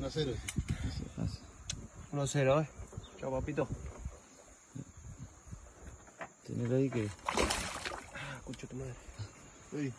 1 a 0. 1 a 0, eh. Chao, papito. Tener ahí que. Ah, escucho tu madre. Ey,